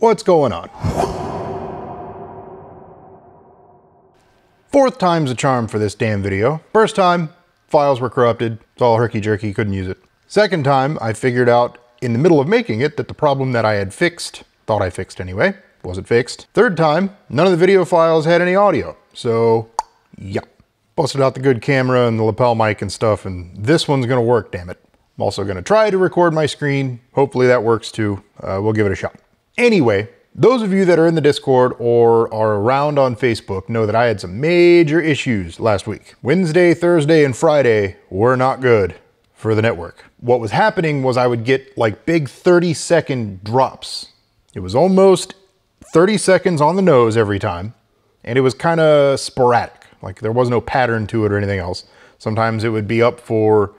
What's going on? Fourth time's a charm for this damn video. First time, files were corrupted. It's all herky-jerky, couldn't use it. Second time, I figured out in the middle of making it that the problem that I had fixed, thought I fixed anyway, wasn't fixed. Third time, none of the video files had any audio. So, yeah. Busted out the good camera and the lapel mic and stuff, and this one's gonna work, damn it. I'm also gonna try to record my screen. Hopefully that works too. Uh, we'll give it a shot. Anyway, those of you that are in the Discord or are around on Facebook know that I had some major issues last week. Wednesday, Thursday, and Friday were not good for the network. What was happening was I would get like big 30 second drops. It was almost 30 seconds on the nose every time, and it was kind of sporadic. Like there was no pattern to it or anything else. Sometimes it would be up for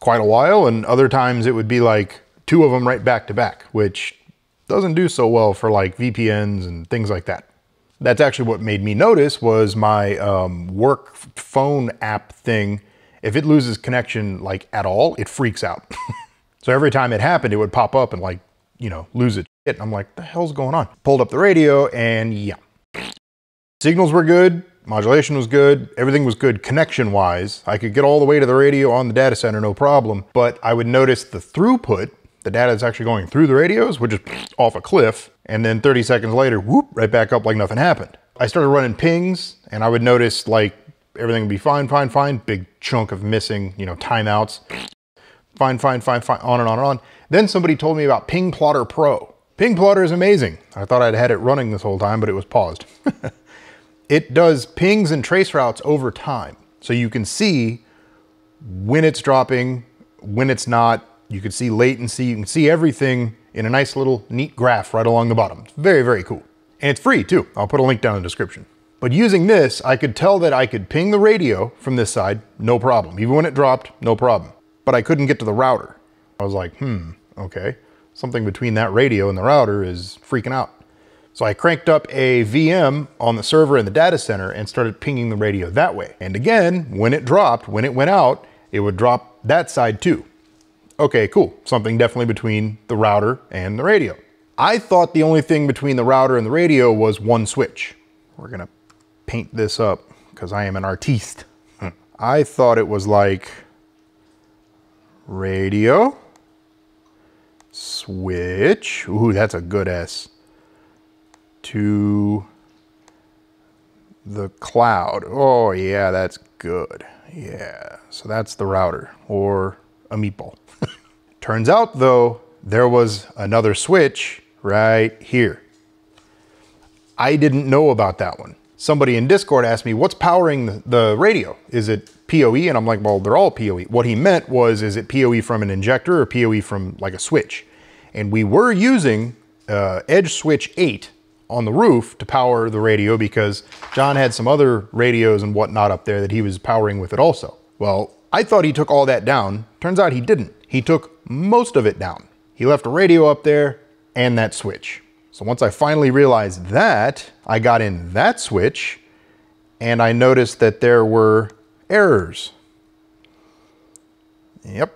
quite a while, and other times it would be like two of them right back to back, which doesn't do so well for like VPNs and things like that. That's actually what made me notice was my um, work phone app thing. If it loses connection like at all, it freaks out. so every time it happened, it would pop up and like, you know, lose it. And I'm like, the hell's going on? Pulled up the radio and yeah. Signals were good, modulation was good, everything was good connection wise. I could get all the way to the radio on the data center, no problem. But I would notice the throughput, the data is actually going through the radios, which is off a cliff. And then 30 seconds later, whoop, right back up like nothing happened. I started running pings and I would notice like everything would be fine, fine, fine. Big chunk of missing, you know, timeouts. Fine, fine, fine, fine, on and on and on. Then somebody told me about Ping Plotter Pro. Ping Plotter is amazing. I thought I'd had it running this whole time, but it was paused. it does pings and trace routes over time. So you can see when it's dropping, when it's not. You can see latency. You can see everything in a nice little neat graph right along the bottom. It's very, very cool. And it's free too. I'll put a link down in the description. But using this, I could tell that I could ping the radio from this side, no problem. Even when it dropped, no problem. But I couldn't get to the router. I was like, hmm, okay. Something between that radio and the router is freaking out. So I cranked up a VM on the server in the data center and started pinging the radio that way. And again, when it dropped, when it went out, it would drop that side too. Okay, cool. Something definitely between the router and the radio. I thought the only thing between the router and the radio was one switch. We're gonna paint this up because I am an artiste. Hmm. I thought it was like radio, switch. Ooh, that's a good S to the cloud. Oh yeah, that's good. Yeah, so that's the router or a meatball. Turns out though, there was another switch right here. I didn't know about that one. Somebody in Discord asked me, what's powering the, radio? Is it PoE? And I'm like, well, they're all PoE. What he meant was, is it PoE from an injector or PoE from like a switch? And we were using uh, Edge Switch 8 on the roof to power the radio because John had some other radios and whatnot up there that he was powering with it also. Well, I thought he took all that down. Turns out he didn't. He took most of it down. He left a radio up there and that switch. So once I finally realized that, I got in that switch and I noticed that there were errors. Yep.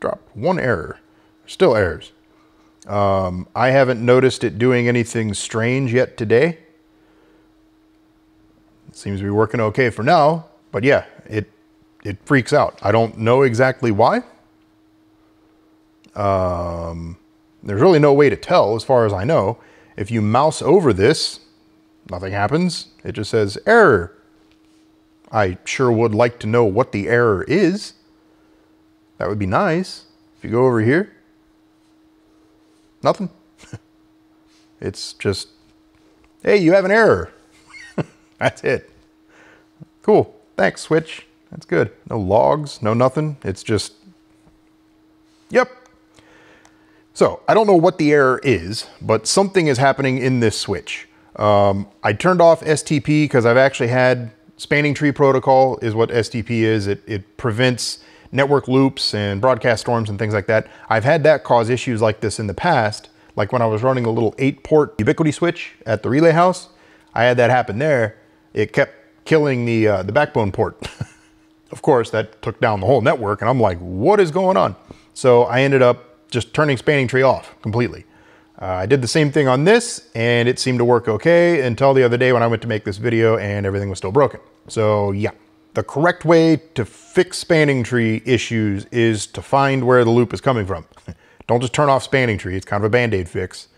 Dropped one error. Still errors. Um, I haven't noticed it doing anything strange yet today. It seems to be working okay for now, but yeah, it, it freaks out. I don't know exactly why. Um, there's really no way to tell as far as I know. If you mouse over this, nothing happens. It just says error. I sure would like to know what the error is. That would be nice. If you go over here, Nothing. it's just, hey, you have an error. That's it. Cool. Thanks, Switch. That's good. No logs, no nothing. It's just, yep. So I don't know what the error is, but something is happening in this switch. Um, I turned off STP because I've actually had spanning tree protocol is what STP is. It, it prevents network loops and broadcast storms and things like that. I've had that cause issues like this in the past, like when I was running a little eight port Ubiquiti switch at the relay house, I had that happen there. It kept killing the, uh, the backbone port. of course, that took down the whole network and I'm like, what is going on? So I ended up just turning spanning tree off completely. Uh, I did the same thing on this and it seemed to work okay until the other day when I went to make this video and everything was still broken. So yeah, the correct way to fix spanning tree issues is to find where the loop is coming from. Don't just turn off spanning tree. It's kind of a band-aid fix.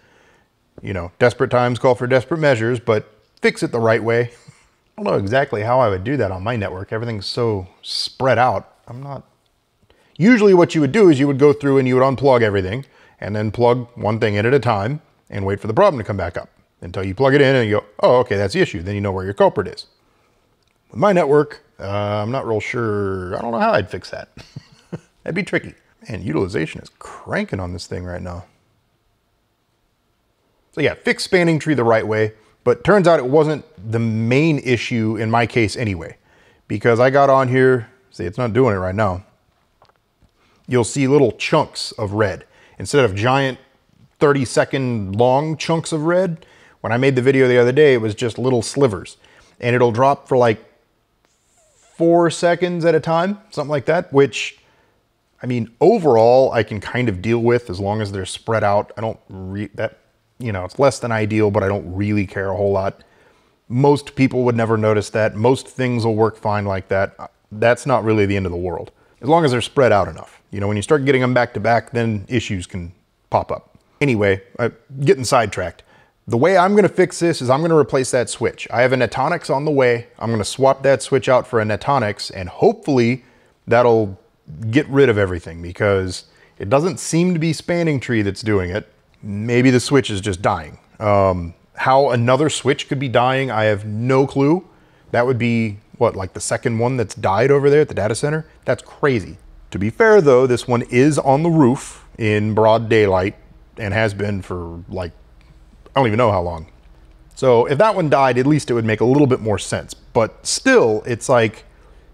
You know, desperate times call for desperate measures, but fix it the right way. I don't know exactly how I would do that on my network. Everything's so spread out. I'm not... Usually what you would do is you would go through and you would unplug everything and then plug one thing in at a time and wait for the problem to come back up until you plug it in and you go, oh, okay, that's the issue. Then you know where your culprit is. With my network, uh, I'm not real sure. I don't know how I'd fix that. That'd be tricky. Man, utilization is cranking on this thing right now. So yeah, fix spanning tree the right way, but turns out it wasn't the main issue in my case anyway, because I got on here, see it's not doing it right now. You'll see little chunks of red. Instead of giant 30 second long chunks of red, when I made the video the other day, it was just little slivers. And it'll drop for like four seconds at a time, something like that, which, I mean, overall, I can kind of deal with as long as they're spread out. I don't that, you know, it's less than ideal, but I don't really care a whole lot. Most people would never notice that. Most things will work fine like that. That's not really the end of the world, as long as they're spread out enough. You know, when you start getting them back to back, then issues can pop up. Anyway, I'm getting sidetracked. The way I'm gonna fix this is I'm gonna replace that switch. I have a Netonix on the way. I'm gonna swap that switch out for a Netonix and hopefully that'll get rid of everything because it doesn't seem to be spanning tree that's doing it. Maybe the switch is just dying. Um, how another switch could be dying, I have no clue. That would be, what, like the second one that's died over there at the data center? That's crazy. To be fair though, this one is on the roof in broad daylight and has been for like I don't even know how long. So if that one died, at least it would make a little bit more sense. But still, it's like,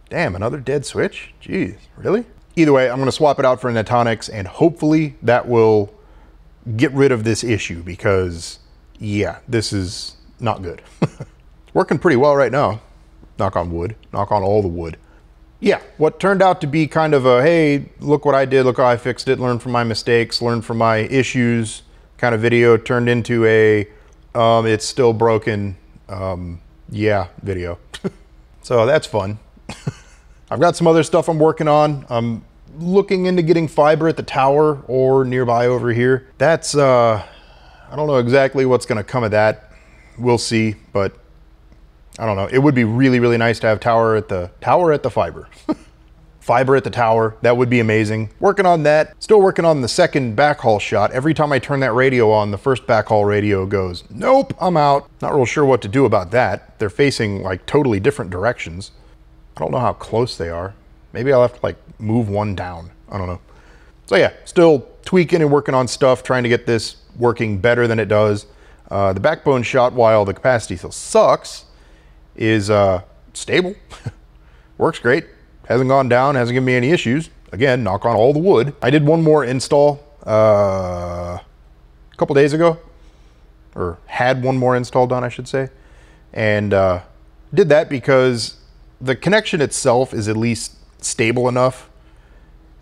damn, another dead switch? Jeez, really? Either way, I'm gonna swap it out for a Netonix and hopefully that will get rid of this issue because yeah, this is not good. Working pretty well right now. Knock on wood, knock on all the wood. Yeah, what turned out to be kind of a, hey, look what I did, look how I fixed it, learn from my mistakes, learn from my issues, kind of video turned into a um, it's still broken um, yeah video. so that's fun. I've got some other stuff I'm working on. I'm looking into getting fiber at the tower or nearby over here. That's, uh, I don't know exactly what's gonna come of that. We'll see, but I don't know. It would be really, really nice to have tower at the tower at the fiber. fiber at the tower. That would be amazing. Working on that. Still working on the second backhaul shot. Every time I turn that radio on, the first backhaul radio goes, nope, I'm out. Not real sure what to do about that. They're facing like totally different directions. I don't know how close they are. Maybe I'll have to like move one down. I don't know. So yeah, still tweaking and working on stuff, trying to get this working better than it does. Uh, the backbone shot, while the capacity still sucks, is uh, stable. Works great. Hasn't gone down, hasn't given me any issues. Again, knock on all the wood. I did one more install uh, a couple days ago, or had one more install done, I should say. And uh, did that because the connection itself is at least stable enough.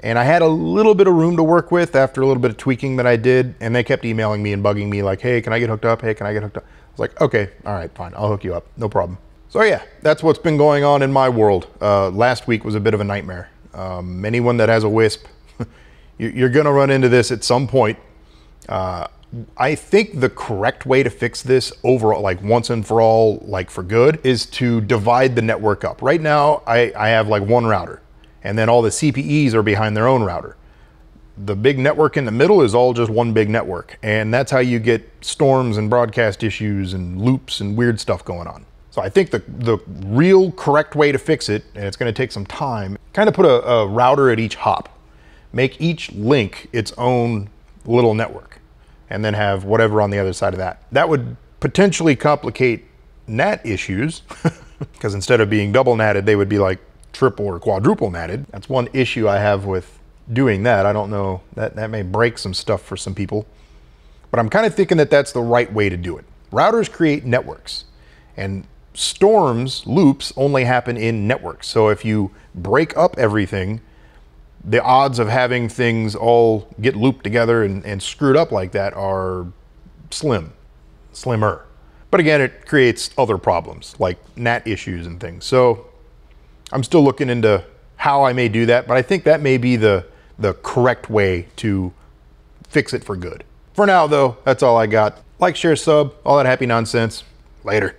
And I had a little bit of room to work with after a little bit of tweaking that I did. And they kept emailing me and bugging me like, hey, can I get hooked up? Hey, can I get hooked up? I was like, okay, all right, fine. I'll hook you up. No problem. So yeah, that's what's been going on in my world. Uh, last week was a bit of a nightmare. Um, anyone that has a WISP, you're gonna run into this at some point. Uh, I think the correct way to fix this overall, like once and for all, like for good, is to divide the network up. Right now, I, I have like one router, and then all the CPEs are behind their own router. The big network in the middle is all just one big network, and that's how you get storms and broadcast issues and loops and weird stuff going on. So I think the, the real correct way to fix it, and it's gonna take some time, kind of put a, a router at each hop. Make each link its own little network, and then have whatever on the other side of that. That would potentially complicate NAT issues, because instead of being double natted, they would be like triple or quadruple natted. That's one issue I have with doing that. I don't know, that, that may break some stuff for some people. But I'm kind of thinking that that's the right way to do it. Routers create networks. And storms, loops, only happen in networks. So if you break up everything, the odds of having things all get looped together and, and screwed up like that are slim, slimmer. But again, it creates other problems like NAT issues and things. So I'm still looking into how I may do that, but I think that may be the, the correct way to fix it for good. For now though, that's all I got. Like, share, sub, all that happy nonsense. Later.